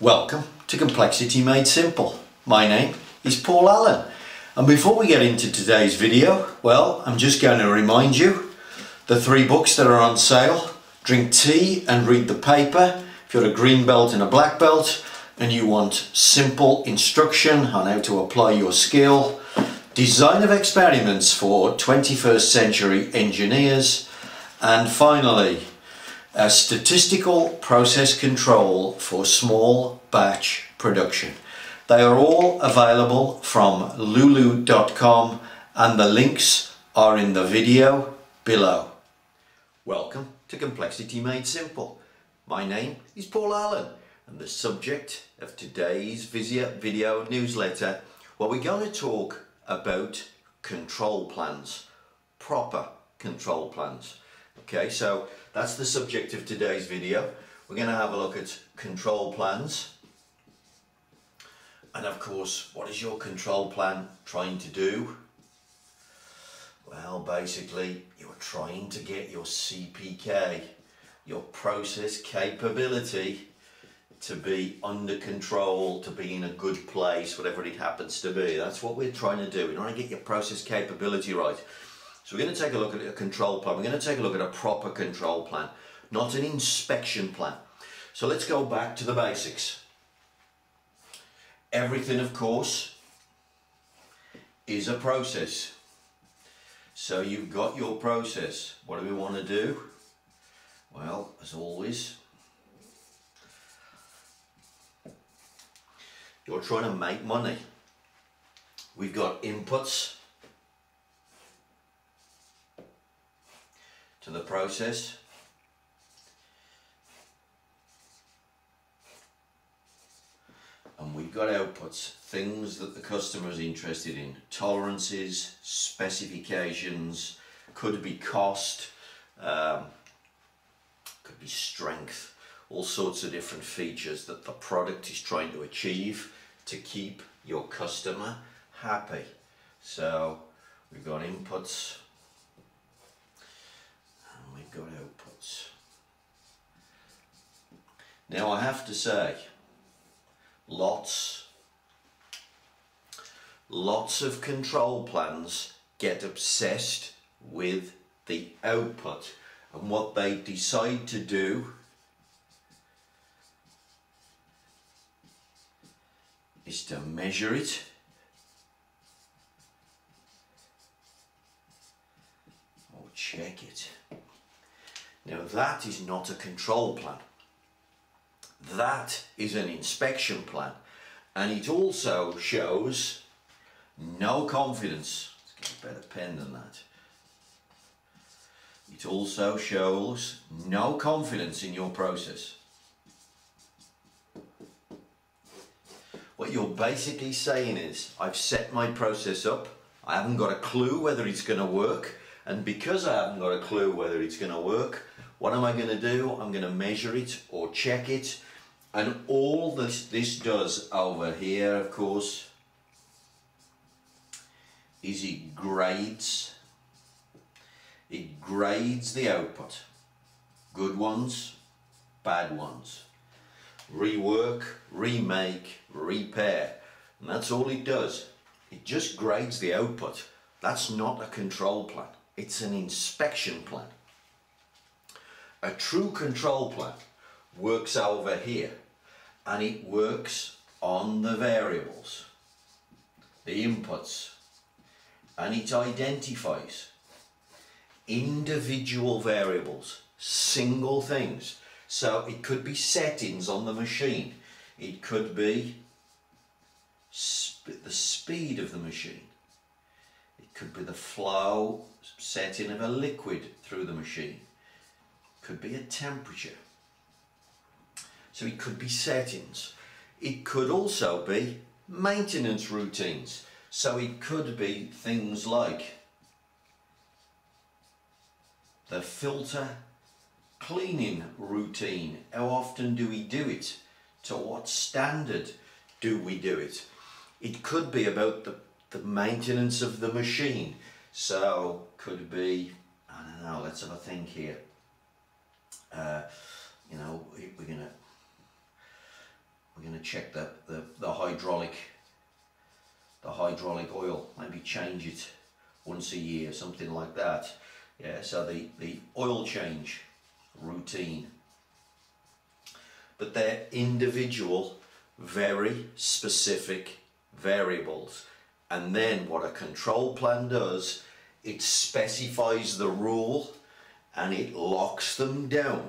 Welcome to Complexity Made Simple. My name is Paul Allen. And before we get into today's video, well, I'm just going to remind you the three books that are on sale. Drink tea and read the paper. If you're a green belt and a black belt and you want simple instruction on how to apply your skill, design of experiments for 21st century engineers, and finally, a statistical process control for small batch production. They are all available from lulu.com and the links are in the video below. Welcome to Complexity Made Simple. My name is Paul Allen and the subject of today's video newsletter, well we're going to talk about control plans, proper control plans. Okay, so that's the subject of today's video. We're going to have a look at control plans. And of course, what is your control plan trying to do? Well, basically, you're trying to get your CPK, your process capability, to be under control, to be in a good place, whatever it happens to be. That's what we're trying to do. We want to get your process capability right. So we're going to take a look at a control plan. We're going to take a look at a proper control plan, not an inspection plan. So let's go back to the basics. Everything, of course, is a process. So you've got your process. What do we want to do? Well, as always, you're trying to make money. We've got inputs to the process. And we've got outputs, things that the customer is interested in, tolerances, specifications, could be cost, um, could be strength, all sorts of different features that the product is trying to achieve to keep your customer happy. So we've got inputs, got outputs. Now I have to say, lots, lots of control plans get obsessed with the output and what they decide to do is to measure it or check it. Now that is not a control plan. That is an inspection plan. And it also shows no confidence. Let's get a better pen than that. It also shows no confidence in your process. What you're basically saying is, I've set my process up, I haven't got a clue whether it's going to work, and because I haven't got a clue whether it's going to work, what am I going to do? I'm going to measure it or check it. And all this, this does over here, of course, is it grades. It grades the output. Good ones, bad ones. Rework, remake, repair. And that's all it does. It just grades the output. That's not a control plan. It's an inspection plan. A true control plan works over here and it works on the variables, the inputs, and it identifies individual variables, single things. So it could be settings on the machine. It could be sp the speed of the machine. It could be the flow setting of a liquid through the machine. it Could be a temperature. So it could be settings. It could also be maintenance routines. So it could be things like the filter cleaning routine. How often do we do it? To what standard do we do it? It could be about the, the maintenance of the machine. So could be, I don't know, let's have a think here. Uh, you know, we're gonna we're going check the, the, the hydraulic the hydraulic oil maybe change it once a year something like that. Yeah so the the oil change routine. But they're individual very specific variables. And then what a control plan does it specifies the rule and it locks them down.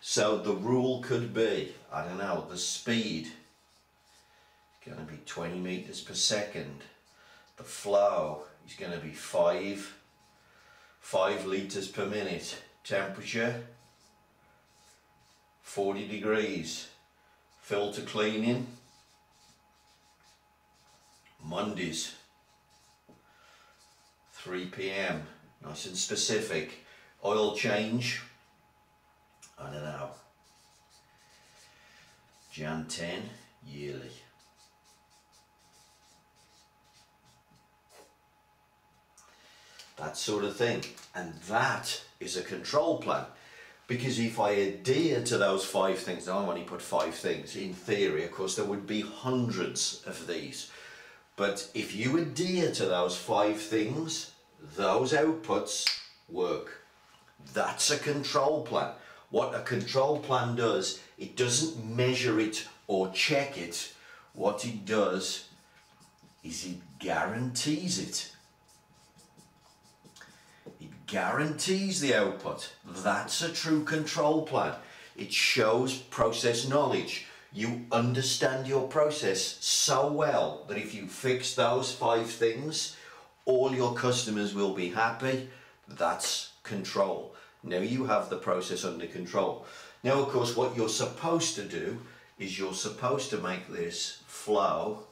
So the rule could be I don't know the speed going to be 20 meters per second. The flow is going to be 5, 5 liters per minute. Temperature 40 degrees. Filter cleaning Mondays 3 p.m. Nice and specific. Oil change I don't know. Jan 10 yearly. That sort of thing. And that is a control plan. Because if I adhere to those five things, I only put five things, in theory, of course, there would be hundreds of these. But if you adhere to those five things, those outputs work. That's a control plan. What a control plan does, it doesn't measure it or check it. What it does is it guarantees it. Guarantees the output. That's a true control plan. It shows process knowledge. You understand your process so well that if you fix those five things, all your customers will be happy. That's control. Now you have the process under control. Now, of course, what you're supposed to do is you're supposed to make this flow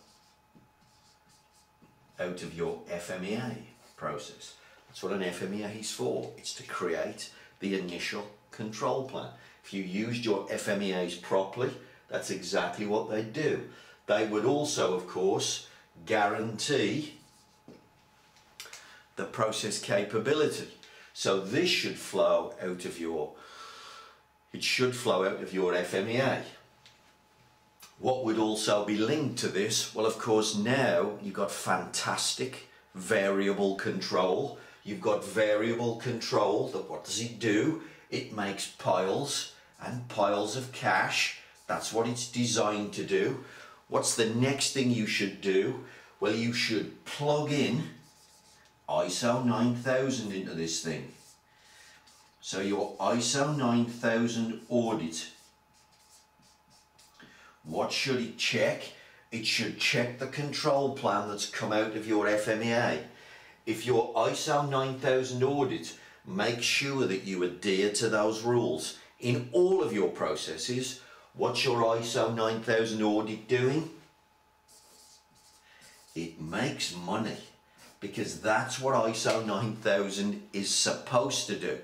out of your FMEA process. That's what an FMEA is for. It's to create the initial control plan. If you used your FMEAs properly, that's exactly what they do. They would also, of course, guarantee the process capability. So this should flow out of your, it should flow out of your FMEA. What would also be linked to this? Well, of course, now you've got fantastic variable control You've got variable control that what does it do? It makes piles and piles of cash. That's what it's designed to do. What's the next thing you should do? Well, you should plug in ISO 9000 into this thing. So your ISO 9000 audit, what should it check? It should check the control plan that's come out of your FMEA if your ISO 9000 audit, make sure that you adhere to those rules in all of your processes. What's your ISO 9000 audit doing? It makes money because that's what ISO 9000 is supposed to do.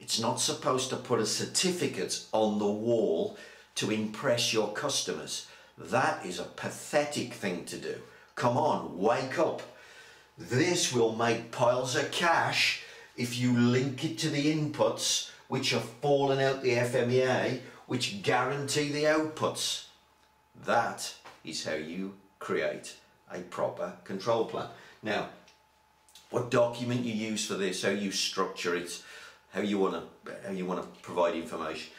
It's not supposed to put a certificate on the wall to impress your customers. That is a pathetic thing to do. Come on, wake up. This will make piles of cash if you link it to the inputs which are falling out the FMEA which guarantee the outputs. That is how you create a proper control plan. Now, what document you use for this, how you structure it, how you want to how you want to provide information.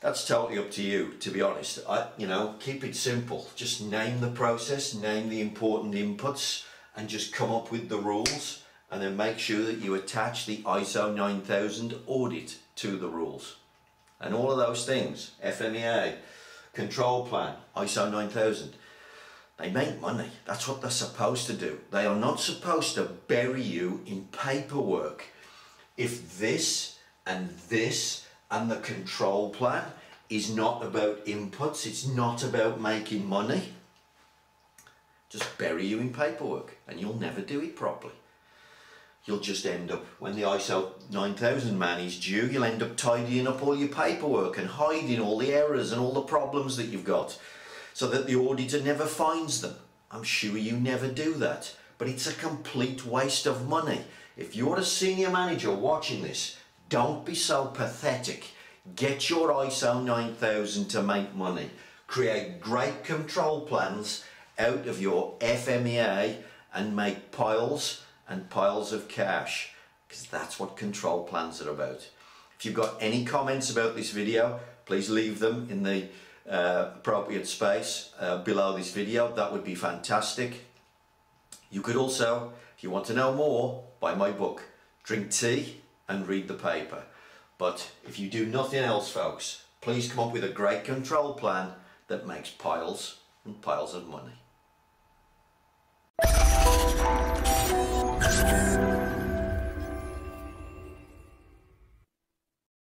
That's totally up to you, to be honest. I, you know, keep it simple. Just name the process, name the important inputs, and just come up with the rules and then make sure that you attach the ISO 9000 audit to the rules. And all of those things, FMEA, control plan, ISO 9000, they make money. That's what they're supposed to do. They are not supposed to bury you in paperwork. If this and this and the control plan is not about inputs, it's not about making money, just bury you in paperwork and you'll never do it properly. You'll just end up, when the ISO 9000 man is due, you'll end up tidying up all your paperwork and hiding all the errors and all the problems that you've got so that the auditor never finds them. I'm sure you never do that, but it's a complete waste of money. If you're a senior manager watching this, don't be so pathetic. Get your ISO 9000 to make money. create great control plans out of your FMEA and make piles and piles of cash because that's what control plans are about. If you've got any comments about this video, please leave them in the uh, appropriate space uh, below this video. That would be fantastic. You could also, if you want to know more, buy my book, Drink Tea and Read the Paper. But if you do nothing else, folks, please come up with a great control plan that makes piles and piles of money. Thank you.